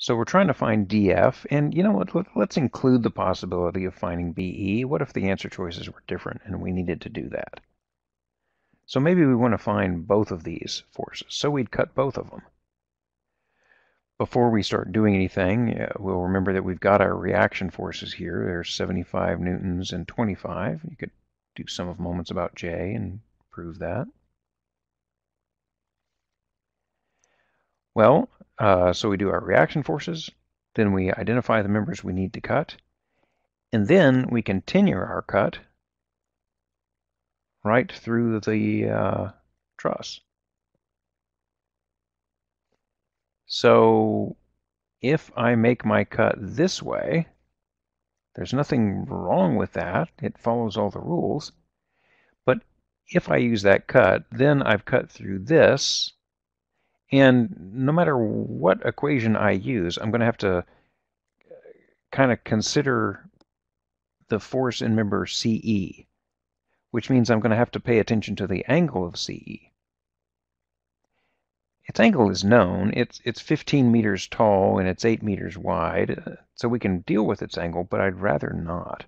So we're trying to find DF, and you know what, let's include the possibility of finding BE. What if the answer choices were different and we needed to do that? So maybe we want to find both of these forces, so we'd cut both of them. Before we start doing anything, uh, we'll remember that we've got our reaction forces here. There's 75 newtons and 25. You could do sum of moments about J and prove that. Well, uh, so we do our reaction forces, then we identify the members we need to cut, and then we continue our cut right through the uh, truss. So if I make my cut this way, there's nothing wrong with that. It follows all the rules. But if I use that cut, then I've cut through this, and no matter what equation I use, I'm going to have to uh, kind of consider the force in member CE, which means I'm going to have to pay attention to the angle of CE. Its angle is known. It's, it's 15 meters tall and it's 8 meters wide, uh, so we can deal with its angle, but I'd rather not.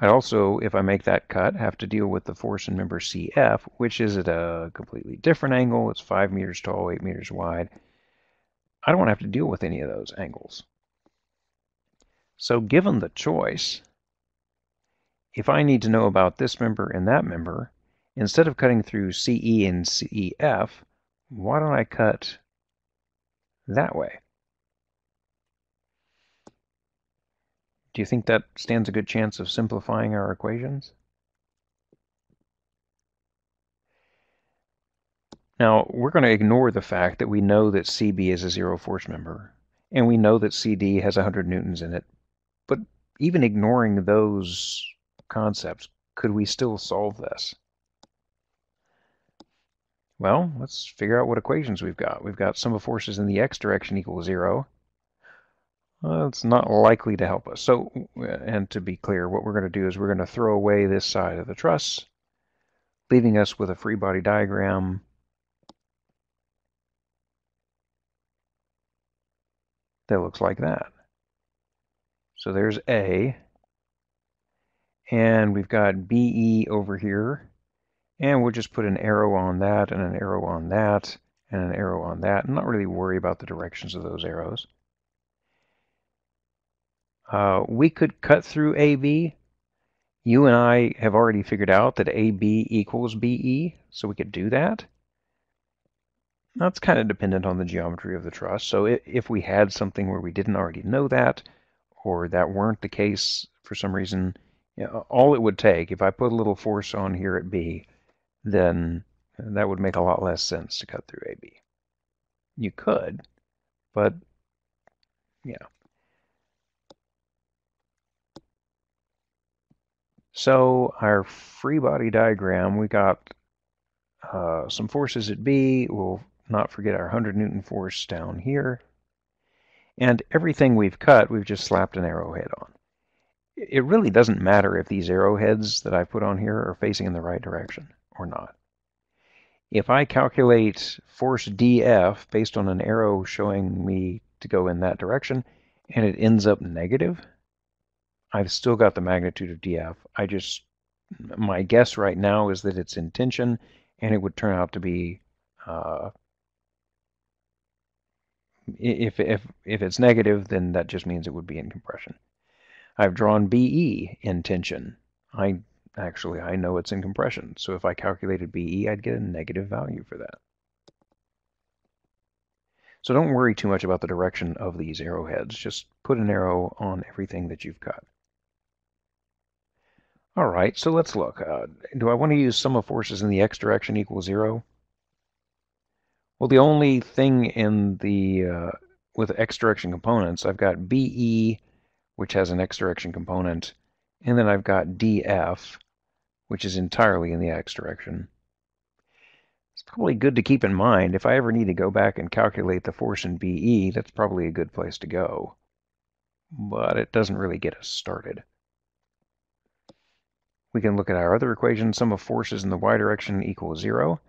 I also, if I make that cut, have to deal with the force in member CF, which is at a completely different angle. It's 5 meters tall, 8 meters wide. I don't want to have to deal with any of those angles. So given the choice, if I need to know about this member and that member, instead of cutting through CE and CEF, why don't I cut that way? Do you think that stands a good chance of simplifying our equations? Now, we're going to ignore the fact that we know that CB is a zero force member, and we know that CD has 100 newtons in it. But even ignoring those concepts, could we still solve this? Well, let's figure out what equations we've got. We've got sum of forces in the x direction equals 0, well, it's not likely to help us. So, uh, and to be clear, what we're going to do is we're going to throw away this side of the truss, leaving us with a free body diagram that looks like that. So there's A, and we've got BE over here, and we'll just put an arrow on that, and an arrow on that, and an arrow on that, and not really worry about the directions of those arrows. Uh, we could cut through AB. You and I have already figured out that AB equals BE, so we could do that. That's kind of dependent on the geometry of the truss. So if we had something where we didn't already know that, or that weren't the case for some reason, you know, all it would take, if I put a little force on here at B, then that would make a lot less sense to cut through AB. You could, but yeah. So our free body diagram, we got uh, some forces at B. We'll not forget our 100 Newton force down here. And everything we've cut, we've just slapped an arrowhead on. It really doesn't matter if these arrowheads that I put on here are facing in the right direction or not. If I calculate force DF based on an arrow showing me to go in that direction, and it ends up negative, I've still got the magnitude of df. I just, my guess right now is that it's in tension, and it would turn out to be, uh, if, if, if it's negative, then that just means it would be in compression. I've drawn BE in tension. I actually, I know it's in compression. So if I calculated BE, I'd get a negative value for that. So don't worry too much about the direction of these arrowheads. Just put an arrow on everything that you've cut. All right, so let's look. Uh, do I want to use sum of forces in the x direction equals zero? Well, the only thing in the uh, with x direction components, I've got BE, which has an x direction component, and then I've got DF, which is entirely in the x direction. It's probably good to keep in mind if I ever need to go back and calculate the force in BE, that's probably a good place to go. But it doesn't really get us started. We can look at our other equation, sum of forces in the y direction equals zero.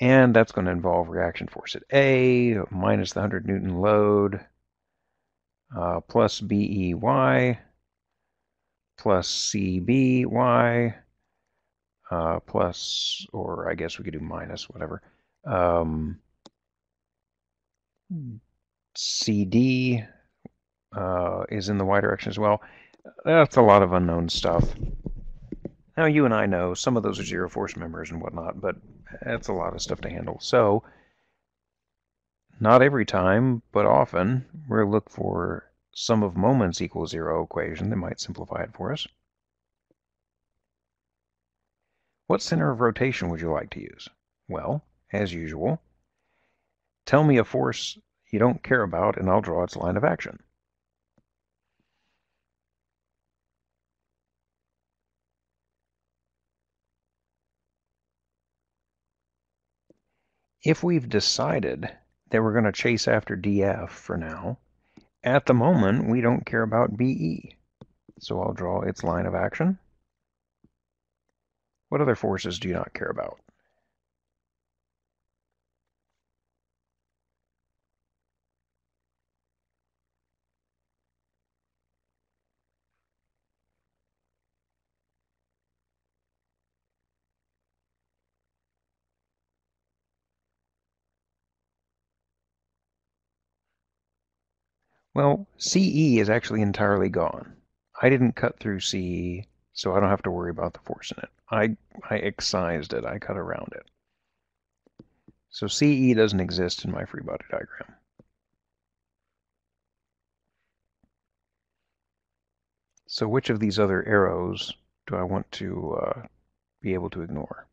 And that's going to involve reaction force at A minus the 100 Newton load uh, plus BEY plus CBY uh, plus, or I guess we could do minus, whatever. Um, CD uh, is in the y direction as well. That's a lot of unknown stuff. Now, you and I know some of those are zero force members and whatnot, but that's a lot of stuff to handle. So, not every time, but often, we'll look for sum of moments equals zero equation that might simplify it for us. What center of rotation would you like to use? Well, as usual, tell me a force you don't care about and I'll draw its line of action. If we've decided that we're going to chase after DF for now, at the moment we don't care about BE. So I'll draw its line of action. What other forces do you not care about? Well, CE is actually entirely gone. I didn't cut through CE, so I don't have to worry about the force in it. I, I excised it, I cut around it. So CE doesn't exist in my free body diagram. So which of these other arrows do I want to uh, be able to ignore?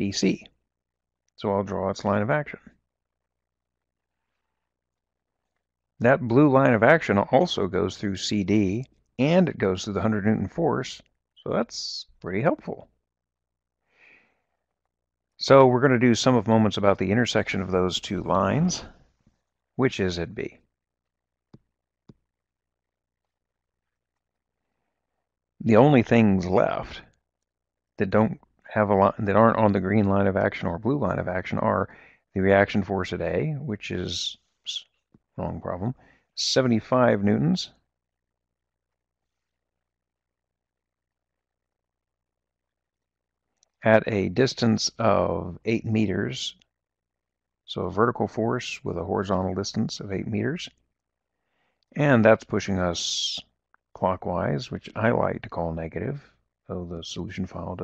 BC. So I'll draw its line of action. That blue line of action also goes through CD and it goes through the 100 Newton force, so that's pretty helpful. So we're going to do sum of moments about the intersection of those two lines. Which is at B? The only things left that don't have a line that aren't on the green line of action or blue line of action are the reaction force at A, which is wrong problem, 75 newtons. At a distance of 8 meters, so a vertical force with a horizontal distance of 8 meters. And that's pushing us clockwise, which I like to call negative, though the solution file does.